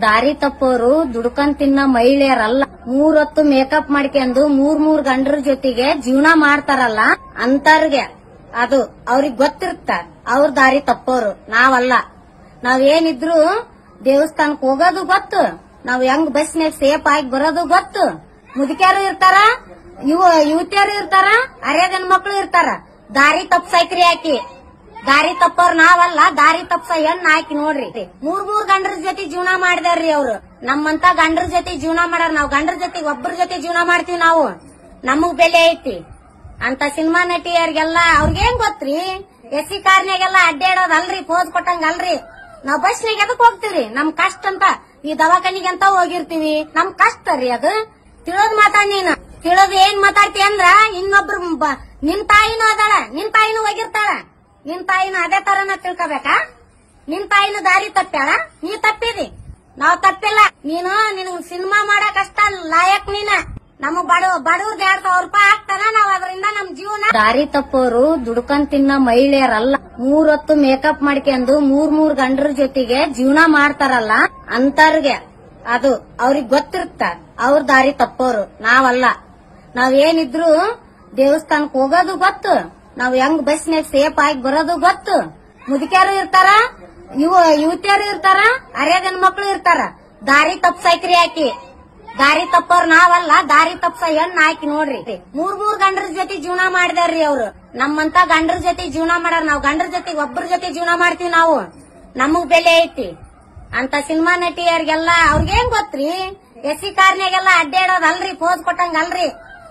ದಾರಿ ತಪ್ಪೋರು ದುಡ್ಕೊಂಡ್ ತಿನ್ನ ಮಹಿಳೆಯರಲ್ಲ. ಮೂರೊತ್ತು ಮೇಕಪ್ ಮಾಡ್ಕೊಂಡು ಮೂರ್ ಮೂರ್ ಗಂಡ್ರ ಜೊತೆಗೆ ಜೀವನ ಮಾಡ್ತಾರಲ್ಲ ಅಂತರ್ಗೆ. ಅದು ಅವ್ರಿಗೆ ಗೊತ್ತಿರುತ್ತ. ಅವ್ರ ದಾರಿ ತಪ್ಪೋರು. ನಾವಲ್ಲ. ನಾವೇನಿದ್ರು ದೇವಸ್ಥಾನಕ್ ಹೋಗೋದು ಗೊತ್ತು. ನಾವ್ ಹೆಂಗ್ ಬಸ್ನಾಗ ಸೇಫ್ ಆಗಿ ಬರೋದು ಗೊತ್ತು. ಮುದುಕ್ಯಾರು ಇರ್ತಾರ? ಯುವ, ಯುವತಿಯರು ಇರ್ತಾರ? ಅರ್ಯದ ಮಕ್ಕಳು ಇರ್ತಾರ? ದಾರಿ ತಪ್ಸೈಕ್ರಿ ಆಕಿ ದಾರಿ ತಪ್ಪೋರ್ ನಾವಲ್ಲ, ದಾರಿ ತಪ್ಪಸ ಹೆಣ್ ಹಾಕಿ ನೋಡ್ರಿ. ಮೂರ್ ಮೂರ್ ಗಂಡ್ರ ಜೊತೆ ಜೀವನ ಮಾಡಿದಾರ್ರಿ ಅವ್ರು. ನಮ್ಮಂತ ಗಂಡ್ರ ಜೊತೆ ಜೀವನ ಮಾಡಾರ ನಾವ್. ಗಂಡ್ರ ಜೊತೆ ಒಬ್ಬರ ಜೊತೆ ಜೀವನ ಮಾಡ್ತೀವಿ ನಾವು. ನಮಗ್ ಬೆಲೆ ಐತಿ. ಅಂತ ಸಿನಿಮಾ ನಟಿಯರ್ಗೆಲ್ಲ ಅವ್ರಿಗೇನ್ ಗೊತ್ತ್ರಿ? ಎಸ್ ಸಿ ಕಾರ್ನ್ಯಾಗೆಲ್ಲ ಅಡ್ಡಾಡೋದ್ ಅಲ್ರಿ ಪೋಸ್ ಕೊಟ್ಟಂಗಲ್ರಿ. ನಾವ್ ಬಸ್ನಾಗ ಎದಕ್ ಹೋಗ್ತೀವಿ ನಮ್ ಕಷ್ಟ ಅಂತ. ಈ ದವಾಖಾನಿಗೆ ಅಂತ ಹೋಗಿರ್ತೀವಿ? ನಮ್ ಕಷ್ಟ ರೀ ಅದು. ತಿಳೋದ್ ಮಾತಾಡ್ ನೀನು. ತಿಳೋದ್ ಏನ್ ಮಾತಾಡ್ತಿ ಅಂದ್ರ, ಇನ್ನೊಬ್ರು ನಿನ್ ತಾಯಿನೂ ಅದಾಳ, ನಿನ್ ತಾಯಿನೂ ಹೋಗಿರ್ತಾಳ. ನಿನ್ ತಾಯಿನ ಅದೇ ತರನ ತಿಳ್ಕೊಬೇಕಾ? ನಿನ್ ತಾಯಿನ ದಾರಿ ತಪ್ಪ್ಯಾಳ? ನೀ ತಪ್ಪಿದಿ? ನಾವ್ ತಪ್ಪಿಲ್ಲ. ನೀನು ನಿನ್ ಸಿನಿಮಾ ಮಾಡಕ್ ಅಷ್ಟ ಲಾಯಕ್ ನೀನ. ನಮ್ ಬಡ ಬಡವ್ರದ್ ಎರಡ್ ಸಾವಿರ ರೂಪಾಯಿ ಹಾಕ್ತಾನ ನಾವ್ ಅದರಿಂದ ನಮ್ ಜೀವನ. ದಾರಿ ತಪ್ಪೋರು ದುಡ್ಕೊಂಡ್ ತಿನ್ನ ಮಹಿಳೆಯರಲ್ಲ. ಮೂರೊತ್ತು ಮೇಕಪ್ ಮಾಡ್ಕೊಂಡು ಮೂರ್ ಮೂರ್ ಗಂಡ್ರ ಜೊತೆಗೆ ಜೀವನ ಮಾಡ್ತಾರಲ್ಲ ಅಂತರ್ಗೆ. ಅದು ಅವ್ರಿಗೆ ಗೊತ್ತಿರುತ್ತ. ಅವ್ರ ದಾರಿ ತಪ್ಪೋರು. ನಾವಲ್ಲ. ನಾವೇನಿದ್ರು ದೇವಸ್ಥಾನಕ್ ಹೋಗೋದು ಗೊತ್ತು. ನಾವ್ ಹೆಂಗ್ ಬಸ್ನಾಗ ಸೇಫ್ ಆಗಿ ಬರೋದು ಗೊತ್ತು? ಮುದುಕ್ಯಾರು ಇರ್ತಾರ, ಇವ ಯುವತಿಯರು ಇರ್ತಾರ ಅರೆಗನ್ ಮಕ್ಳು ಇರ್ತಾರ. ದಾರಿ ತಪ್ಸೈಕ್ರಿ ಹಾಕಿ ದಾರಿ ತಪ್ಪೋರ್ ನಾವಲ್ಲ, ದಾರಿ ತಪ್ಸ ಹೆಣ್ ಹಾಕಿ ನೋಡ್ರಿ. ಮೂರ್ ಮೂರ್ ಗಂಡ್ರ ಜೊತೆ ಜೀವನ ಮಾಡಿದಾರ್ರಿ ಅವ್ರು. ನಮ್ಮಂತ ಗಂಡ್ರ ಜೊತೆ ಜೀವನ ಮಾಡಾರ ನಾವ್. ಗಂಡ್ರ ಜೊತೆ ಒಬ್ಬರ ಜೊತೆ ಜೀವನ ಮಾಡ್ತೀವಿ ನಾವು. ನಮಗ್ ಬೆಲೆ ಐತಿ. ಅಂತ ಸಿನಿಮಾ ನಟಿಯರಿಗೆಲ್ಲ ಅವ್ರಿಗೇನ್ ಗೊತ್ತ್ರಿ? ಎಸ್ ಸಿ ಕಾರ್ನ್ಯಾಗೆಲ್ಲ ಅಡ್ಡಾಡೋದಲ್ರಿ ಪೋಸ್ ಕೊಟ್ಟಂಗಲ್ರಿ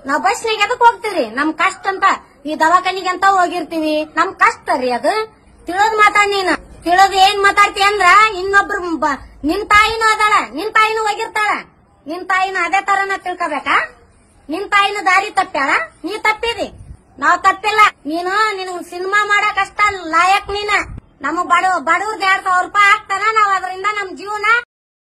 ನಾವ್ ಬಸ್ನಾಗ ಎದಕ್ ಹೋಗ್ತೀವಿ ನಮ್ ಕಷ್ಟ ಅಂತ ಈ ದವಾಖಾನಿಗೆ ಅಂತ ಹೋಗಿರ್ತೀವಿ. ನಮ್ ಕಷ್ಟ ರೀ ಅದು. ತಿಳೋದ್ ಮಾತಾಡ್ ನೀನು. ತಿಳೋದ್ ಏನ್ ಮಾತಾಡ್ತಿ ಅಂದ್ರ ಇನ್ನೊಬ್ರು ನಿನ್ ತಾಯಿನೂ ಅದಾಳ. ನಿನ್ ತಾಯಿನೂ ಹೋಗಿರ್ತಾಳ. ನಿನ್ ತಾಯಿನ ಅದೇ ತರನ ತಿಳ್ಕೊಬೇಕಾ? ನಿನ್ ತಾಯಿನ ದಾರಿ ತಪ್ಪ್ಯಾಳ? ನೀ ತಪ್ಪಿದಿ. ನಾವ್ ತಪ್ಪಿಲ್ಲ. ನೀನು ನಿನ್ ಸಿನಿಮಾ ಮಾಡಕ್ ಅಷ್ಟ ಲಾಯಕ್ ನೀನ. ನಮ್ಮ ಬಡ ಬಡವ್ರದ್ ಎರಡ್ ಸಾವಿರ ರೂಪಾಯಿ ಹಾಕ್ತಾರ ನಾವ್ ಅದರಿಂದ ನಮ್ ಜೀವನ